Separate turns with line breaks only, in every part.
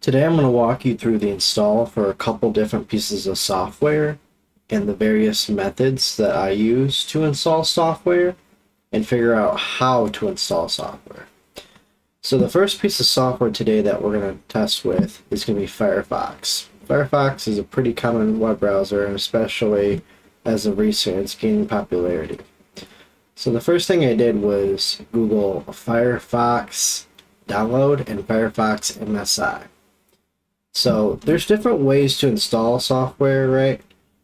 Today I'm going to walk you through the install for a couple different pieces of software and the various methods that I use to install software and figure out how to install software. So the first piece of software today that we're going to test with is going to be Firefox. Firefox is a pretty common web browser and especially as of recent it's gaining popularity. So the first thing I did was Google Firefox download and Firefox MSI. So there's different ways to install software, right?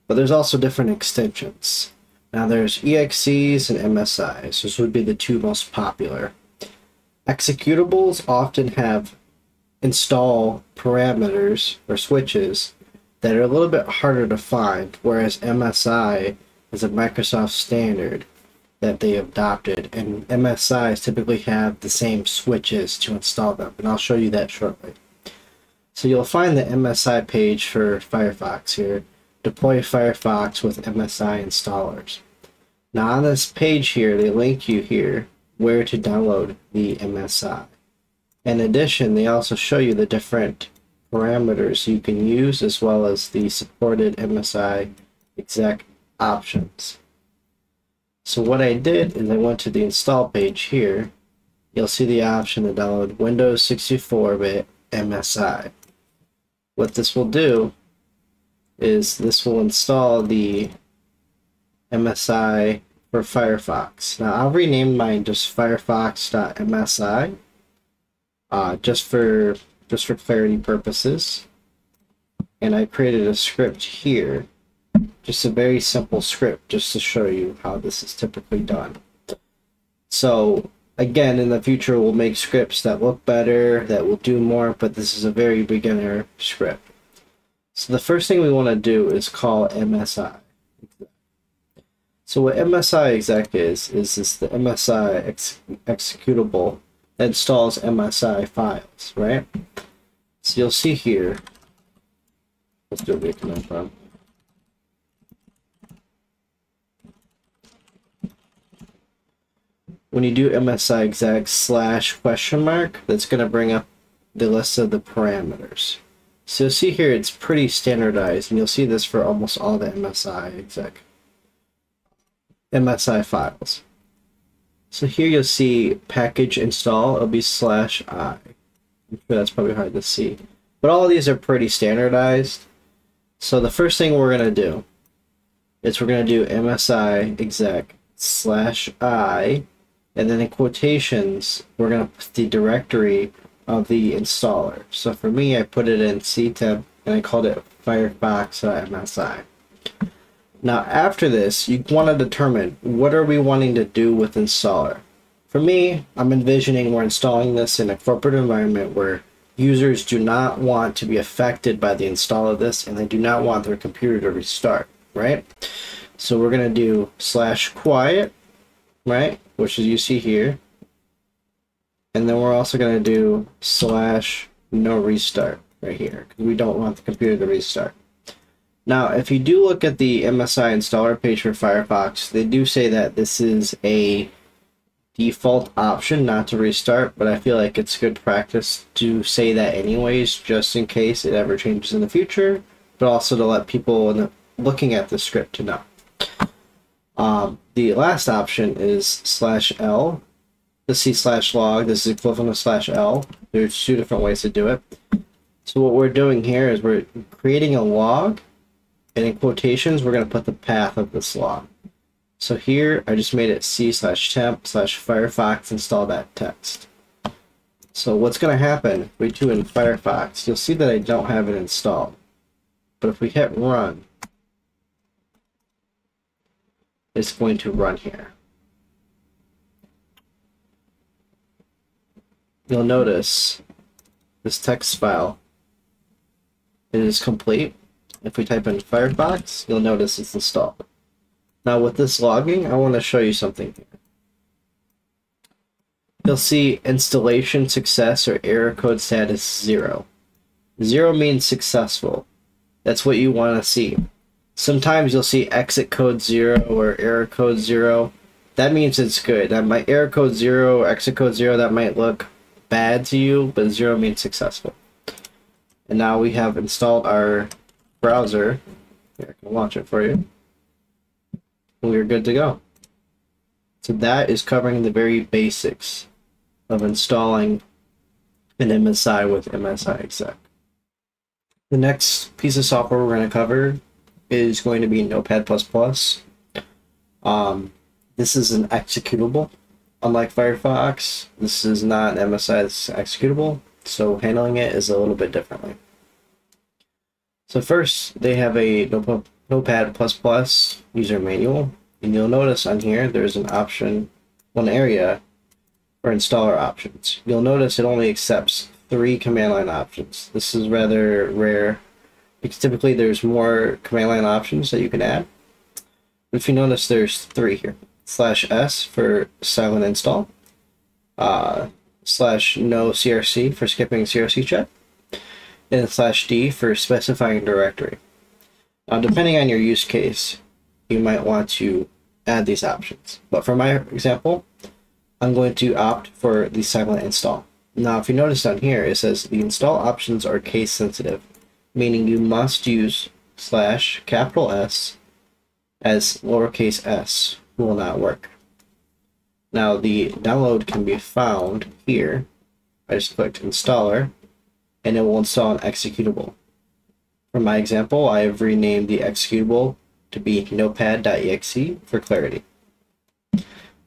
But there's also different extensions. Now there's EXEs and MSIs. Those would be the two most popular. Executables often have install parameters or switches that are a little bit harder to find, whereas MSI is a Microsoft standard that they adopted, and MSIs typically have the same switches to install them, and I'll show you that shortly. So you'll find the MSI page for Firefox here, deploy Firefox with MSI installers. Now on this page here, they link you here where to download the MSI. In addition, they also show you the different parameters you can use as well as the supported MSI exec options. So what I did is I went to the install page here. You'll see the option to download Windows 64-bit MSI. What this will do is this will install the MSI for Firefox. Now I'll rename mine just firefox.msi uh, just for just for clarity purposes. And I created a script here just a very simple script just to show you how this is typically done. So again, in the future, we'll make scripts that look better, that will do more, but this is a very beginner script. So the first thing we want to do is call MSI. So what MSI exec is, is this the MSI ex executable that installs MSI files, right? So you'll see here, let's do a prompt. When you do MSI exec slash question mark, that's going to bring up the list of the parameters. So see here, it's pretty standardized, and you'll see this for almost all the MSI exec MSI files. So here you'll see package install, it'll be slash i. I'm sure that's probably hard to see. But all these are pretty standardized. So the first thing we're going to do is we're going to do MSI exec slash i and then in quotations, we're going to put the directory of the installer. So for me, I put it in ctemp and I called it firefox.msi. Now after this, you want to determine what are we wanting to do with installer. For me, I'm envisioning we're installing this in a corporate environment where users do not want to be affected by the install of this and they do not want their computer to restart, right? So we're going to do slash quiet right? Which is you see here. And then we're also going to do slash no restart right here because we don't want the computer to restart. Now, if you do look at the MSI installer page for Firefox, they do say that this is a default option not to restart, but I feel like it's good practice to say that anyways, just in case it ever changes in the future, but also to let people looking at the script to know. Um, the last option is slash L. The C slash log, this is equivalent of slash L. There's two different ways to do it. So what we're doing here is we're creating a log, and in quotations, we're going to put the path of this log. So here, I just made it C slash temp slash Firefox install that text. So what's going to happen we do in Firefox, you'll see that I don't have it installed. But if we hit run, is going to run here. You'll notice this text file it is complete. If we type in Firefox, you'll notice it's installed. Now with this logging, I want to show you something here. You'll see installation success or error code status 0. 0 means successful. That's what you want to see. Sometimes you'll see exit code 0 or error code 0. That means it's good. That might error code 0, exit code 0, that might look bad to you, but 0 means successful. And now we have installed our browser. Here, I can launch it for you. We're good to go. So that is covering the very basics of installing an MSI with MSI exec. The next piece of software we're going to cover is going to be Notepad++. Um, this is an executable. Unlike Firefox, this is not MSI that's executable, so handling it is a little bit differently. So first, they have a Notepad++ user manual, and you'll notice on here there's an option, one area for installer options. You'll notice it only accepts three command line options. This is rather rare because typically there's more command line options that you can add. If you notice, there's three here. Slash S for silent install. Uh, slash no CRC for skipping CRC check. And slash D for specifying directory. Now, depending on your use case, you might want to add these options. But for my example, I'm going to opt for the silent install. Now, if you notice down here, it says the install options are case sensitive, meaning you must use slash capital S as lowercase s will not work. Now, the download can be found here. I just clicked installer, and it will install an executable. For my example, I have renamed the executable to be notepad.exe for clarity.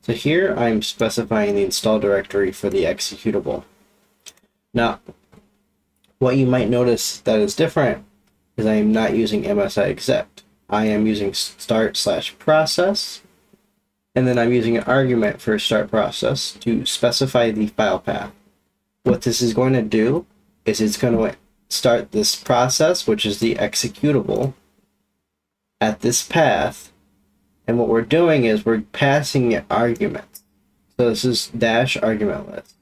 So here I'm specifying the install directory for the executable. Now, what you might notice that is different is I am not using MSI exec. I am using start slash process, and then I'm using an argument for start process to specify the file path. What this is going to do is it's going to start this process, which is the executable, at this path, and what we're doing is we're passing an argument. So this is dash argument list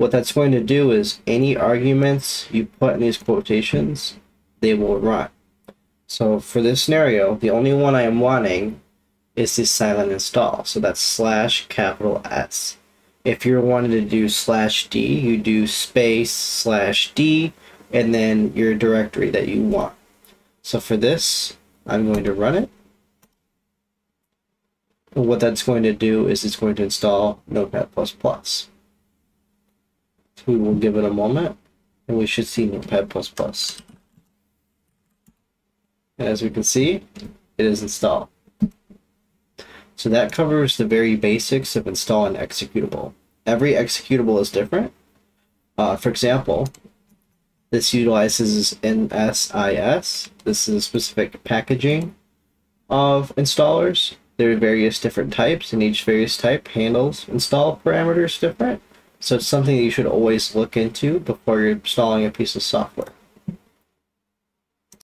what that's going to do is any arguments you put in these quotations, they will run. So for this scenario, the only one I am wanting is the silent install. So that's slash capital S. If you're wanting to do slash D, you do space slash D and then your directory that you want. So for this, I'm going to run it. And what that's going to do is it's going to install Notepad++. We will give it a moment and we should see Notepad++. And as we can see, it is installed. So that covers the very basics of installing executable. Every executable is different. Uh, for example, this utilizes NSIS. This is a specific packaging of installers. There are various different types, and each various type handles install parameters different. So it's something that you should always look into before you're installing a piece of software.